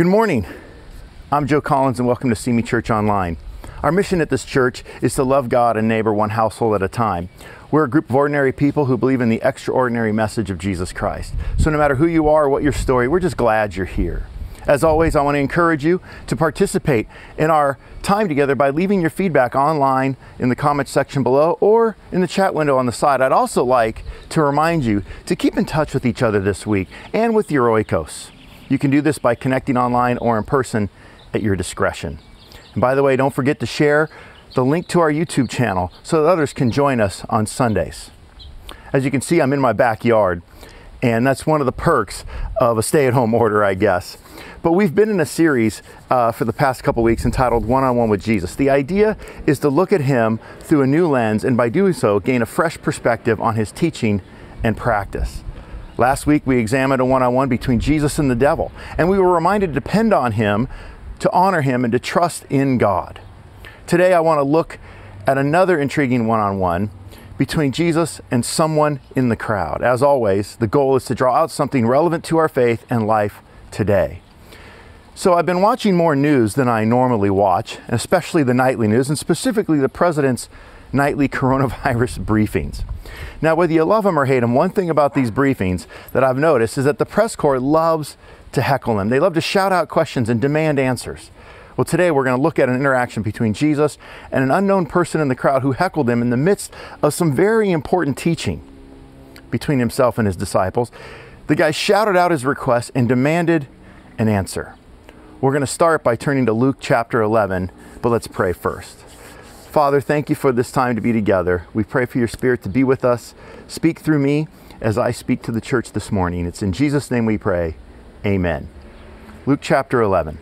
Good morning. I'm Joe Collins and welcome to Simi Church Online. Our mission at this church is to love God and neighbor one household at a time. We're a group of ordinary people who believe in the extraordinary message of Jesus Christ. So no matter who you are or what your story, we're just glad you're here. As always, I want to encourage you to participate in our time together by leaving your feedback online in the comments section below or in the chat window on the side. I'd also like to remind you to keep in touch with each other this week and with your oikos. You can do this by connecting online or in person at your discretion. And by the way, don't forget to share the link to our YouTube channel so that others can join us on Sundays. As you can see, I'm in my backyard, and that's one of the perks of a stay at home order, I guess. But we've been in a series uh, for the past couple weeks entitled One on One with Jesus. The idea is to look at him through a new lens and by doing so, gain a fresh perspective on his teaching and practice. Last week, we examined a one on one between Jesus and the devil, and we were reminded to depend on him, to honor him, and to trust in God. Today, I want to look at another intriguing one on one between Jesus and someone in the crowd. As always, the goal is to draw out something relevant to our faith and life today. So, I've been watching more news than I normally watch, especially the nightly news, and specifically the president's nightly coronavirus briefings. Now, whether you love them or hate them, one thing about these briefings that I've noticed is that the press corps loves to heckle them. They love to shout out questions and demand answers. Well, today we're going to look at an interaction between Jesus and an unknown person in the crowd who heckled him in the midst of some very important teaching between himself and his disciples. The guy shouted out his request and demanded an answer. We're going to start by turning to Luke chapter 11, but let's pray first. Father, thank you for this time to be together. We pray for your spirit to be with us. Speak through me as I speak to the church this morning. It's in Jesus' name we pray. Amen. Luke chapter 11.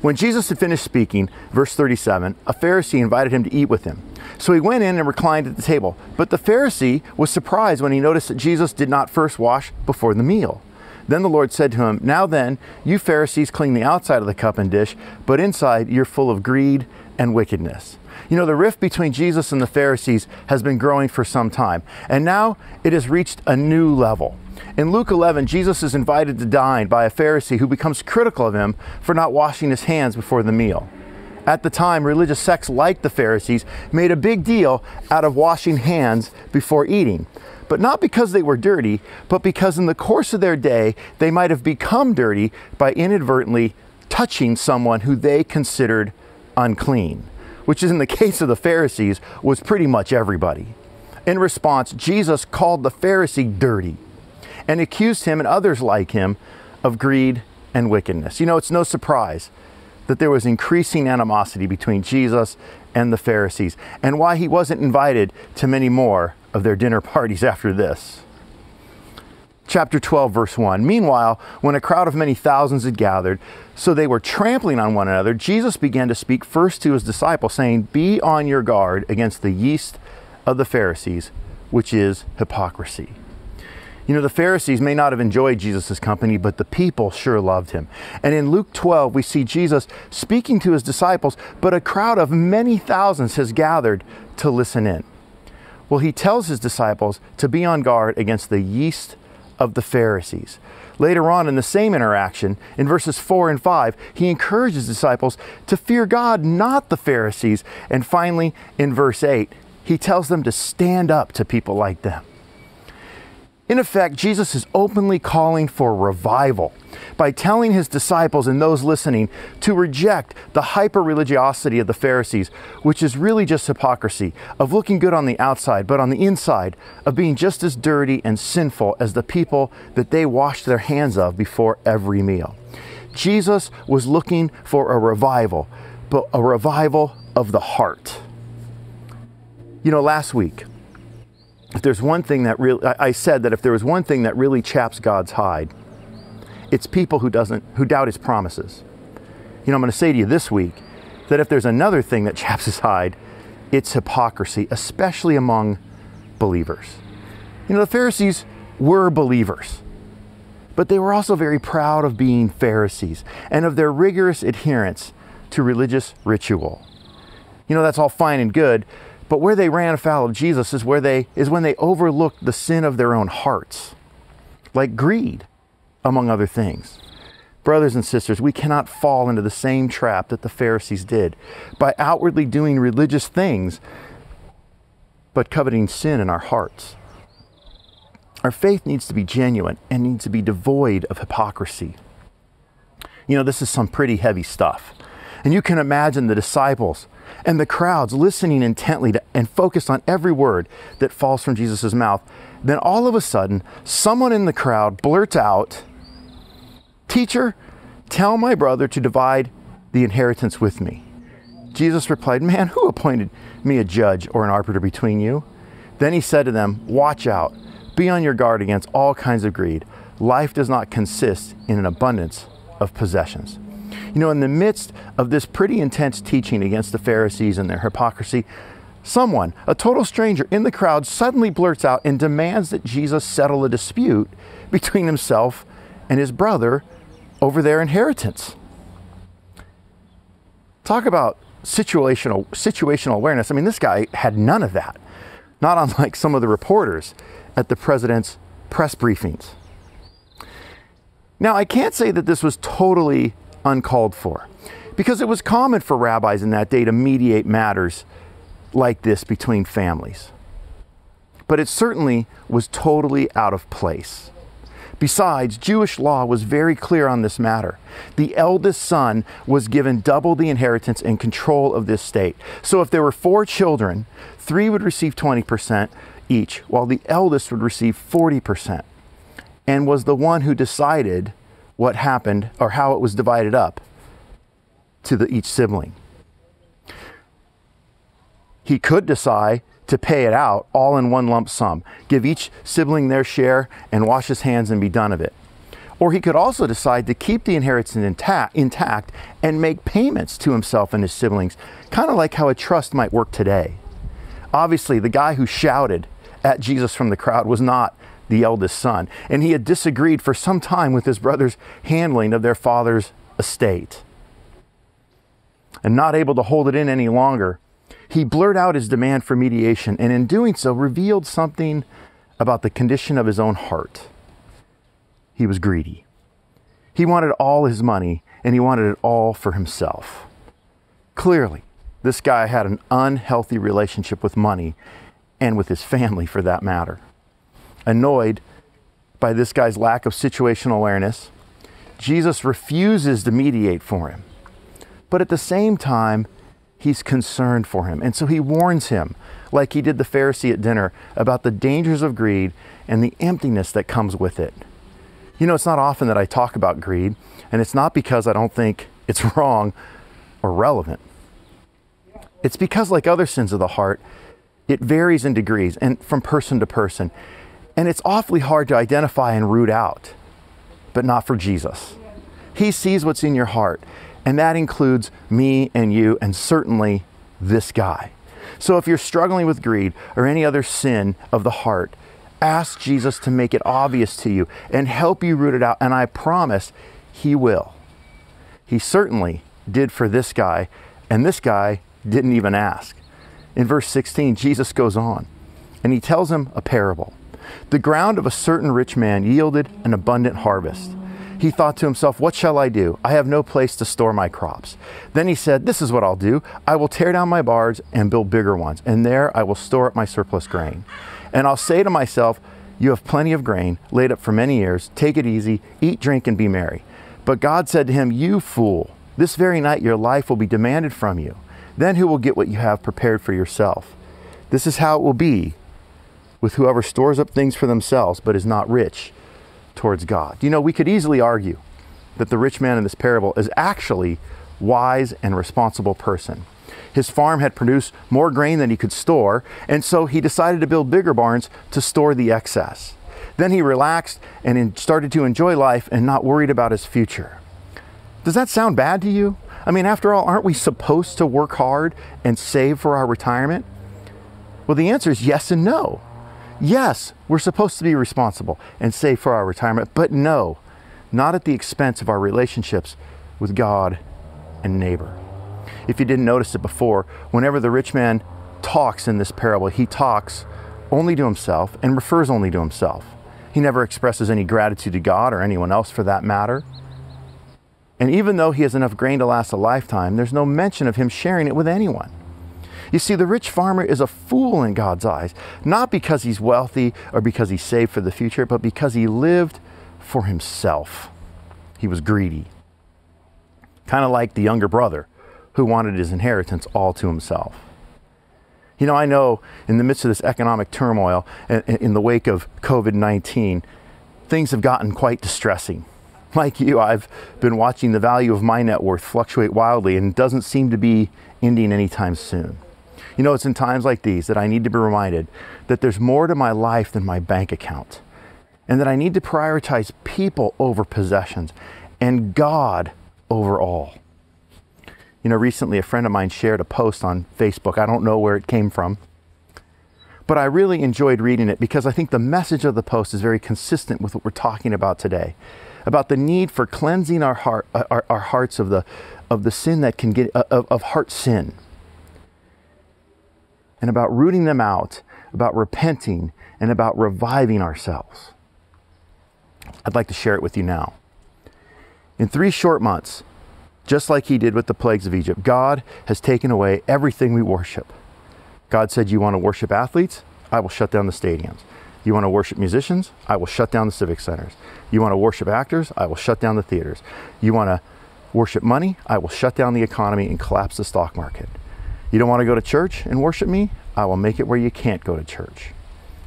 When Jesus had finished speaking, verse 37, a Pharisee invited him to eat with him. So he went in and reclined at the table. But the Pharisee was surprised when he noticed that Jesus did not first wash before the meal. Then the Lord said to him, Now then, you Pharisees clean the outside of the cup and dish, but inside you're full of greed and wickedness. You know, the rift between Jesus and the Pharisees has been growing for some time, and now it has reached a new level. In Luke 11, Jesus is invited to dine by a Pharisee who becomes critical of him for not washing his hands before the meal. At the time, religious sects like the Pharisees made a big deal out of washing hands before eating. But not because they were dirty, but because in the course of their day, they might have become dirty by inadvertently touching someone who they considered unclean, which is in the case of the Pharisees was pretty much everybody. In response, Jesus called the Pharisee dirty and accused him and others like him of greed and wickedness. You know, it's no surprise that there was increasing animosity between Jesus and the Pharisees and why he wasn't invited to many more of their dinner parties after this chapter 12, verse 1. Meanwhile, when a crowd of many thousands had gathered, so they were trampling on one another, Jesus began to speak first to his disciples, saying, Be on your guard against the yeast of the Pharisees, which is hypocrisy. You know, the Pharisees may not have enjoyed Jesus' company, but the people sure loved him. And in Luke 12, we see Jesus speaking to his disciples, but a crowd of many thousands has gathered to listen in. Well, he tells his disciples to be on guard against the yeast of the Pharisees. Later on in the same interaction, in verses 4 and 5, he encourages disciples to fear God, not the Pharisees. And finally, in verse 8, he tells them to stand up to people like them. In effect, Jesus is openly calling for revival by telling his disciples and those listening to reject the hyper religiosity of the Pharisees, which is really just hypocrisy of looking good on the outside, but on the inside of being just as dirty and sinful as the people that they washed their hands of before every meal. Jesus was looking for a revival, but a revival of the heart. You know, last week, if there's one thing that really, I said that if there was one thing that really chaps God's hide, it's people who doesn't, who doubt His promises. You know, I'm going to say to you this week that if there's another thing that chaps His hide, it's hypocrisy, especially among believers. You know, the Pharisees were believers, but they were also very proud of being Pharisees and of their rigorous adherence to religious ritual. You know, that's all fine and good, but where they ran afoul of Jesus is where they is when they overlooked the sin of their own hearts, like greed, among other things. Brothers and sisters, we cannot fall into the same trap that the Pharisees did by outwardly doing religious things, but coveting sin in our hearts. Our faith needs to be genuine and needs to be devoid of hypocrisy. You know, this is some pretty heavy stuff. And you can imagine the disciples and the crowds listening intently to, and focused on every word that falls from Jesus' mouth. Then all of a sudden, someone in the crowd blurts out, Teacher, tell my brother to divide the inheritance with me. Jesus replied, Man, who appointed me a judge or an arbiter between you? Then he said to them, Watch out, be on your guard against all kinds of greed. Life does not consist in an abundance of possessions. You know, in the midst of this pretty intense teaching against the Pharisees and their hypocrisy, someone, a total stranger in the crowd, suddenly blurts out and demands that Jesus settle a dispute between himself and his brother over their inheritance. Talk about situational situational awareness. I mean, this guy had none of that. Not unlike some of the reporters at the president's press briefings. Now, I can't say that this was totally uncalled for because it was common for rabbis in that day to mediate matters like this between families. But it certainly was totally out of place. Besides, Jewish law was very clear on this matter. The eldest son was given double the inheritance and control of this state. So if there were four children, three would receive 20% each, while the eldest would receive 40%, and was the one who decided what happened or how it was divided up to the, each sibling. He could decide to pay it out all in one lump sum, give each sibling their share, and wash his hands and be done of it. Or he could also decide to keep the inheritance intact, intact and make payments to himself and his siblings, kind of like how a trust might work today. Obviously, the guy who shouted at Jesus from the crowd was not the eldest son, and he had disagreed for some time with his brother's handling of their father's estate. And not able to hold it in any longer, he blurted out his demand for mediation, and in doing so, revealed something about the condition of his own heart. He was greedy. He wanted all his money, and he wanted it all for himself. Clearly, this guy had an unhealthy relationship with money and with his family for that matter. Annoyed by this guy's lack of situational awareness, Jesus refuses to mediate for him. But at the same time, he's concerned for him. And so he warns him, like he did the Pharisee at dinner, about the dangers of greed and the emptiness that comes with it. You know, it's not often that I talk about greed, and it's not because I don't think it's wrong or relevant. It's because, like other sins of the heart, it varies in degrees and from person to person. And it's awfully hard to identify and root out, but not for Jesus. He sees what's in your heart and that includes me and you, and certainly this guy. So if you're struggling with greed or any other sin of the heart, ask Jesus to make it obvious to you and help you root it out. And I promise he will. He certainly did for this guy, and this guy didn't even ask. In verse 16, Jesus goes on and he tells him a parable. The ground of a certain rich man yielded an abundant harvest. He thought to himself, What shall I do? I have no place to store my crops. Then he said, This is what I'll do. I will tear down my barns and build bigger ones, and there I will store up my surplus grain. And I'll say to myself, You have plenty of grain laid up for many years. Take it easy, eat, drink, and be merry. But God said to him, You fool, this very night your life will be demanded from you. Then who will get what you have prepared for yourself? This is how it will be with whoever stores up things for themselves but is not rich towards God. You know, we could easily argue that the rich man in this parable is actually wise and responsible person. His farm had produced more grain than he could store, and so he decided to build bigger barns to store the excess. Then he relaxed and started to enjoy life and not worried about his future. Does that sound bad to you? I mean, after all, aren't we supposed to work hard and save for our retirement? Well, the answer is yes and no. Yes, we're supposed to be responsible and save for our retirement, but no, not at the expense of our relationships with God and neighbor. If you didn't notice it before, whenever the rich man talks in this parable, he talks only to himself and refers only to himself. He never expresses any gratitude to God or anyone else for that matter. And even though he has enough grain to last a lifetime, there's no mention of him sharing it with anyone. You see, the rich farmer is a fool in God's eyes, not because he's wealthy or because he saved for the future, but because he lived for himself. He was greedy. Kind of like the younger brother who wanted his inheritance all to himself. You know, I know in the midst of this economic turmoil, in the wake of COVID 19, things have gotten quite distressing. Like you, I've been watching the value of my net worth fluctuate wildly and doesn't seem to be ending anytime soon. You know, it's in times like these that I need to be reminded that there's more to my life than my bank account, and that I need to prioritize people over possessions and God over all. You know, recently a friend of mine shared a post on Facebook. I don't know where it came from, but I really enjoyed reading it because I think the message of the post is very consistent with what we're talking about today about the need for cleansing our, heart, uh, our, our hearts of the, of the sin that can get, uh, of, of heart sin and about rooting them out, about repenting, and about reviving ourselves. I'd like to share it with you now. In three short months, just like He did with the plagues of Egypt, God has taken away everything we worship. God said, You want to worship athletes? I will shut down the stadiums. You want to worship musicians? I will shut down the civic centers. You want to worship actors? I will shut down the theaters. You want to worship money? I will shut down the economy and collapse the stock market. You don't want to go to church and worship me? I will make it where you can't go to church.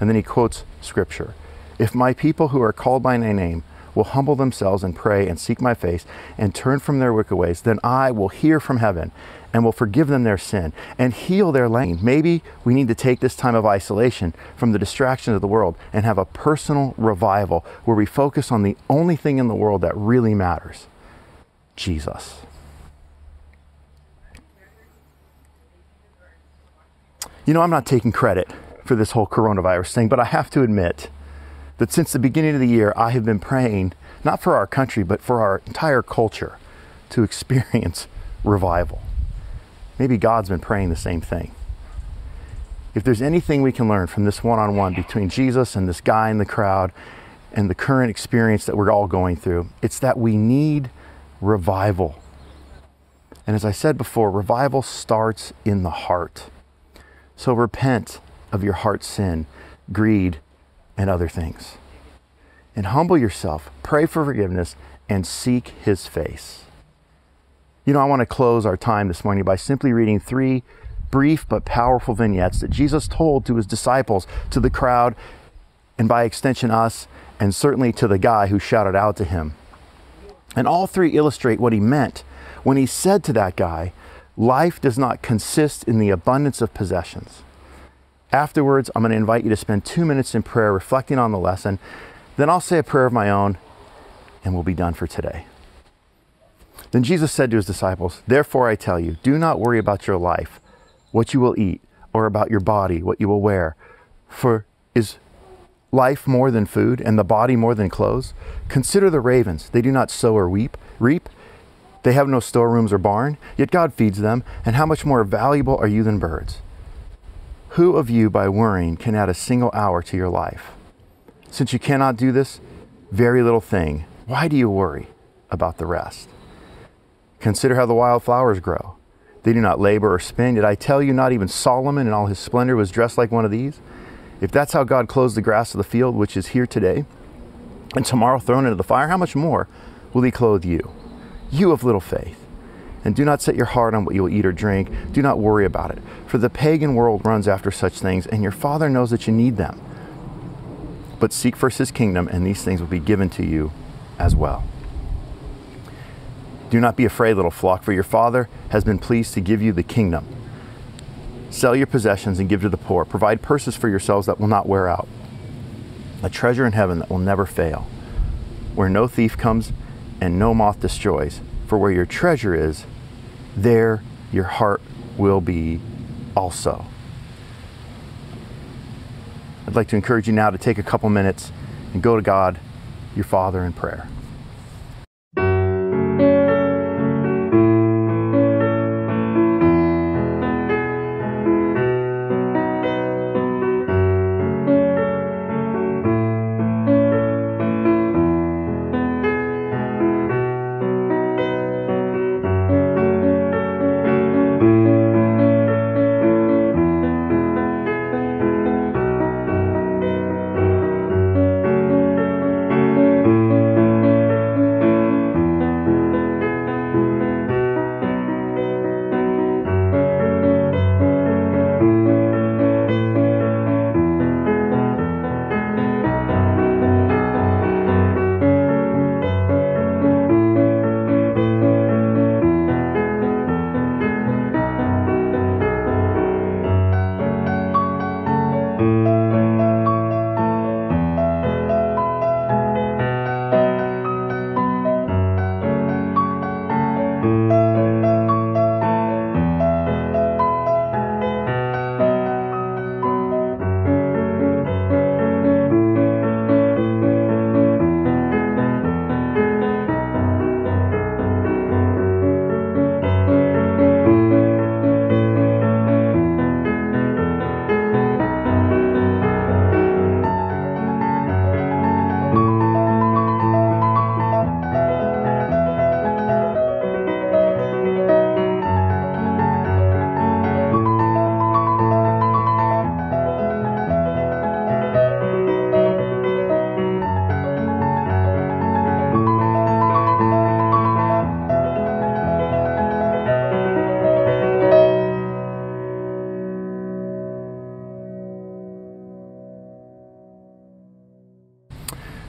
And then he quotes scripture If my people who are called by my name will humble themselves and pray and seek my face and turn from their wicked ways, then I will hear from heaven and will forgive them their sin and heal their land. Maybe we need to take this time of isolation from the distractions of the world and have a personal revival where we focus on the only thing in the world that really matters Jesus. You know, I'm not taking credit for this whole coronavirus thing, but I have to admit that since the beginning of the year, I have been praying, not for our country, but for our entire culture to experience revival. Maybe God's been praying the same thing. If there's anything we can learn from this one on one between Jesus and this guy in the crowd and the current experience that we're all going through, it's that we need revival. And as I said before, revival starts in the heart. So repent of your heart sin, greed, and other things. And humble yourself, pray for forgiveness, and seek his face. You know, I want to close our time this morning by simply reading three brief but powerful vignettes that Jesus told to his disciples, to the crowd, and by extension, us, and certainly to the guy who shouted out to him. And all three illustrate what he meant when he said to that guy, Life does not consist in the abundance of possessions. Afterwards, I'm going to invite you to spend two minutes in prayer reflecting on the lesson. Then I'll say a prayer of my own and we'll be done for today. Then Jesus said to his disciples, Therefore I tell you, do not worry about your life, what you will eat, or about your body, what you will wear. For is life more than food, and the body more than clothes? Consider the ravens. They do not sow or weep, reap, they have no storerooms or barn, yet God feeds them, and how much more valuable are you than birds? Who of you, by worrying, can add a single hour to your life? Since you cannot do this very little thing, why do you worry about the rest? Consider how the wild flowers grow. They do not labor or spin, yet I tell you, not even Solomon in all his splendor was dressed like one of these. If that's how God clothes the grass of the field, which is here today, and tomorrow thrown into the fire, how much more will he clothe you? You of little faith. And do not set your heart on what you will eat or drink. Do not worry about it. For the pagan world runs after such things, and your Father knows that you need them. But seek first his kingdom, and these things will be given to you as well. Do not be afraid, little flock, for your Father has been pleased to give you the kingdom. Sell your possessions and give to the poor. Provide purses for yourselves that will not wear out, a treasure in heaven that will never fail, where no thief comes and no moth destroys. For where your treasure is, there your heart will be also. I'd like to encourage you now to take a couple minutes and go to God, your Father, in prayer.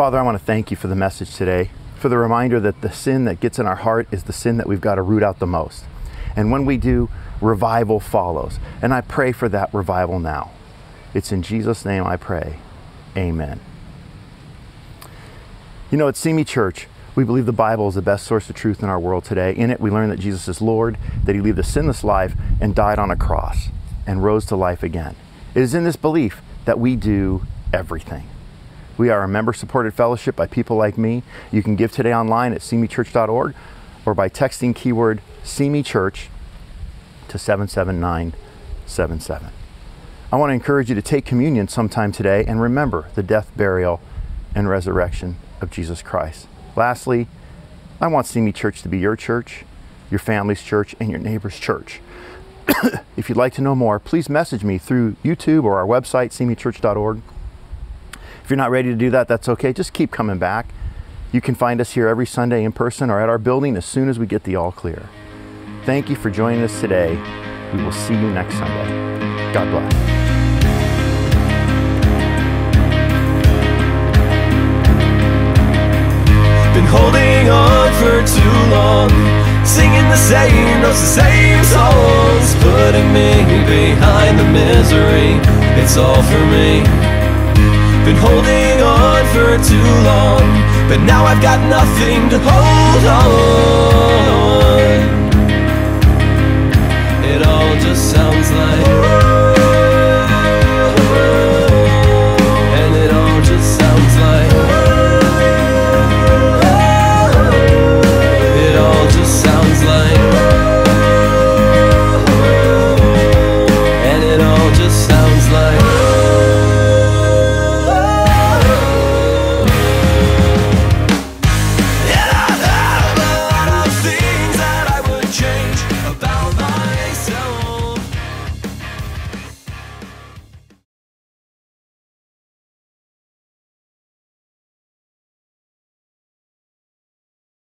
Father, I want to thank you for the message today, for the reminder that the sin that gets in our heart is the sin that we've got to root out the most. And when we do, revival follows. And I pray for that revival now. It's in Jesus' name I pray. Amen. You know, at Simi Church, we believe the Bible is the best source of truth in our world today. In it, we learn that Jesus is Lord, that He lived a sinless life and died on a cross and rose to life again. It is in this belief that we do everything. We are a member supported fellowship by people like me. You can give today online at simichurch.org or by texting keyword simichurch to 77977. I want to encourage you to take communion sometime today and remember the death, burial, and resurrection of Jesus Christ. Lastly, I want Simi Church to be your church, your family's church, and your neighbor's church. if you'd like to know more, please message me through YouTube or our website, simichurch.org. If you're not ready to do that, that's okay. Just keep coming back. You can find us here every Sunday in person or at our building as soon as we get the all clear. Thank you for joining us today. We will see you next Sunday. God bless. Been holding on for too long Singing the same notes, the same songs Putting me behind the misery It's all for me Been holding on for too long But now I've got nothing to hold on. It all just sounds like